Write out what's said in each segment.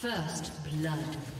First blood.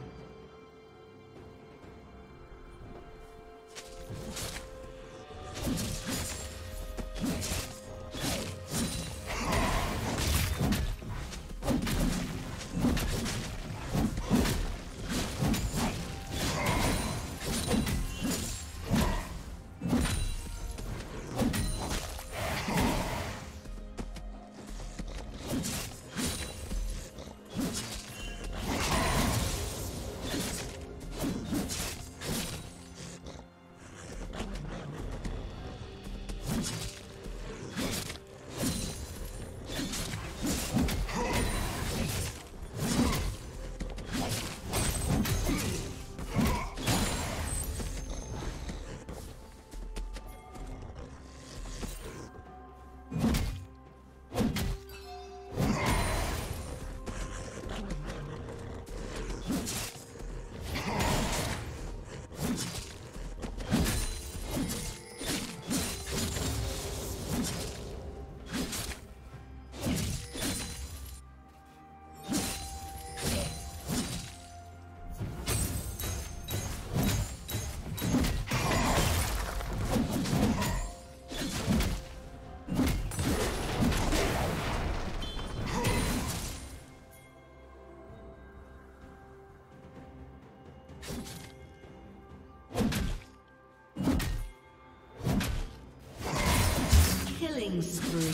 Killing spree.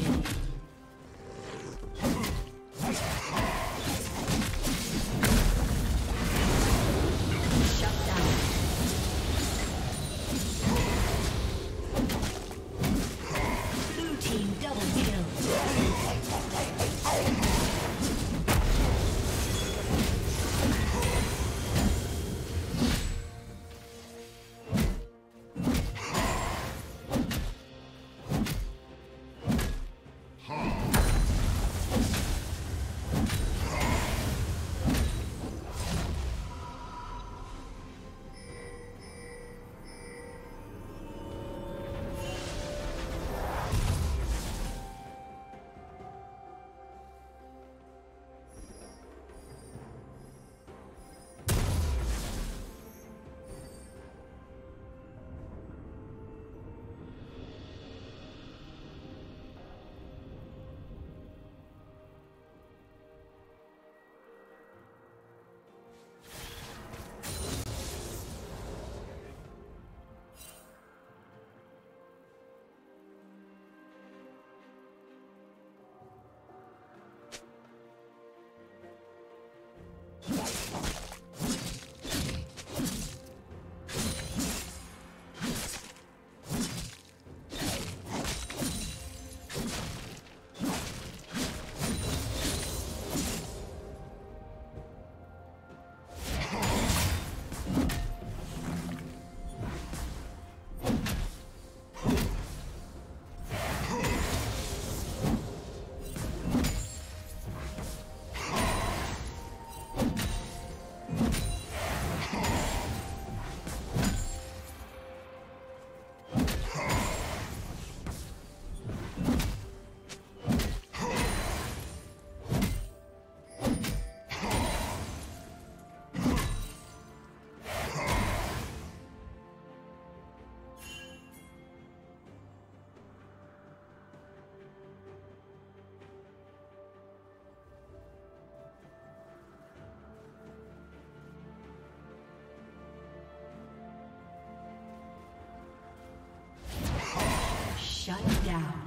Shut down.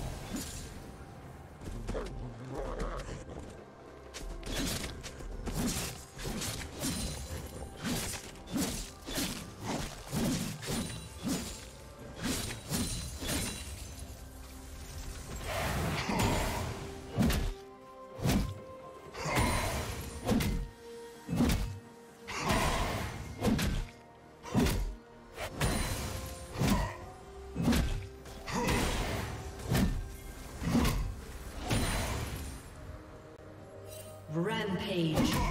Rampage.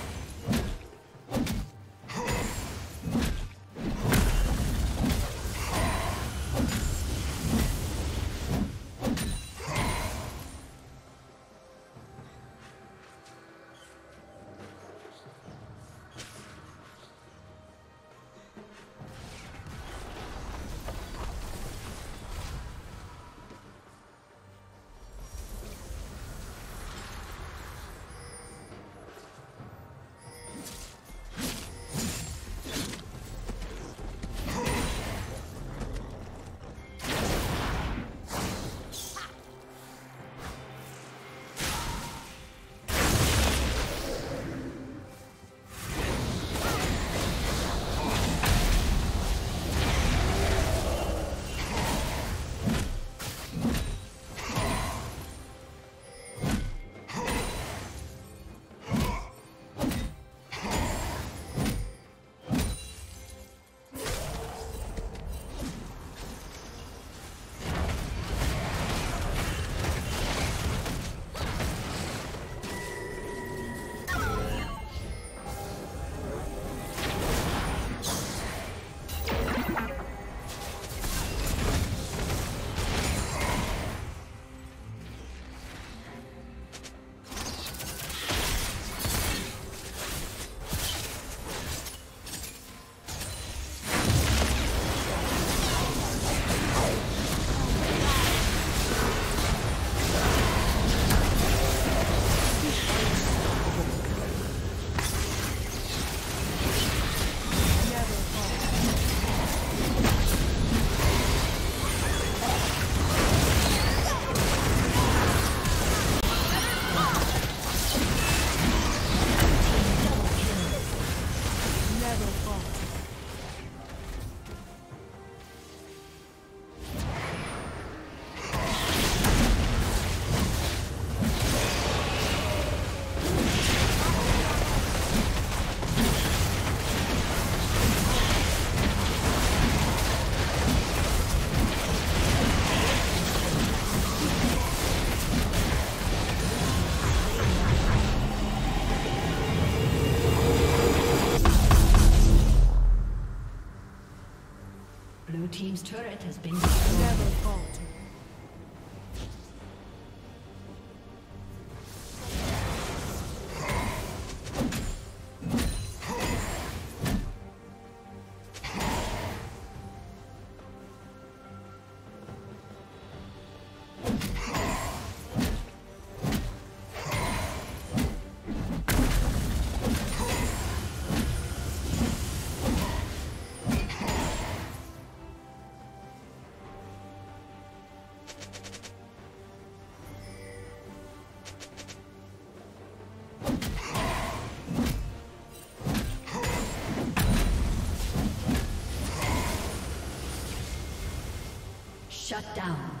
Shut down.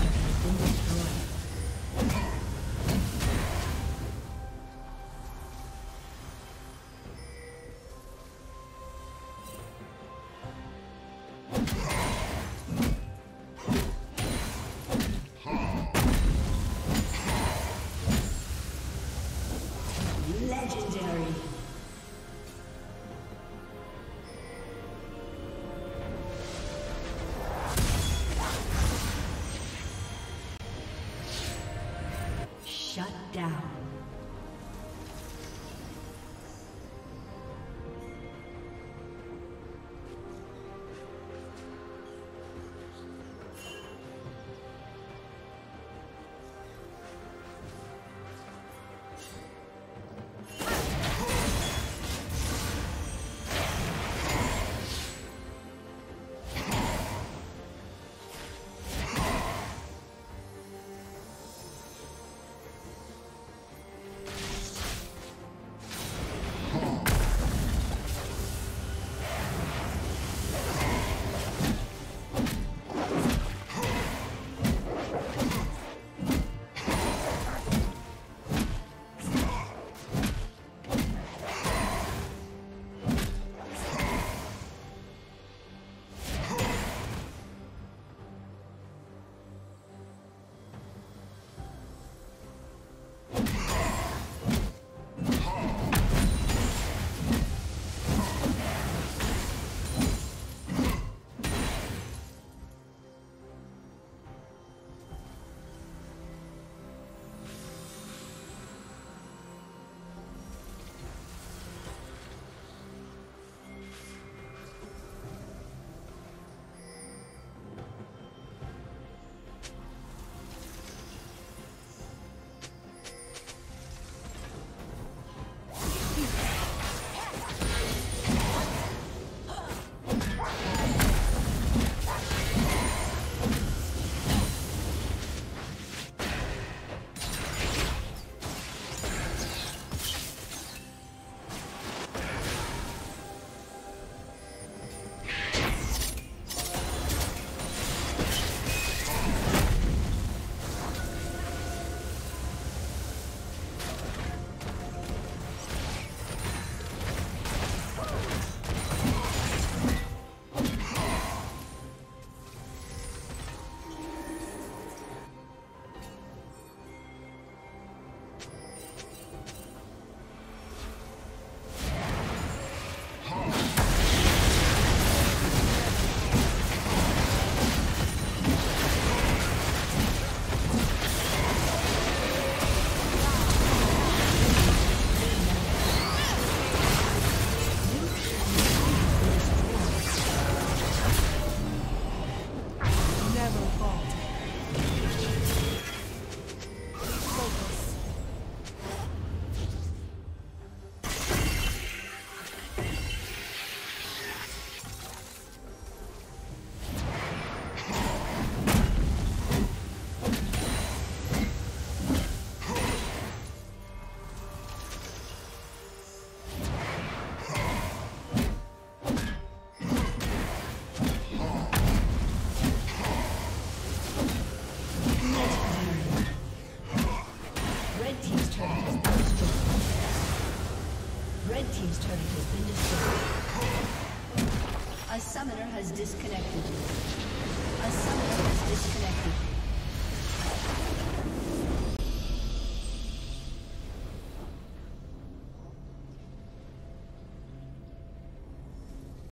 down.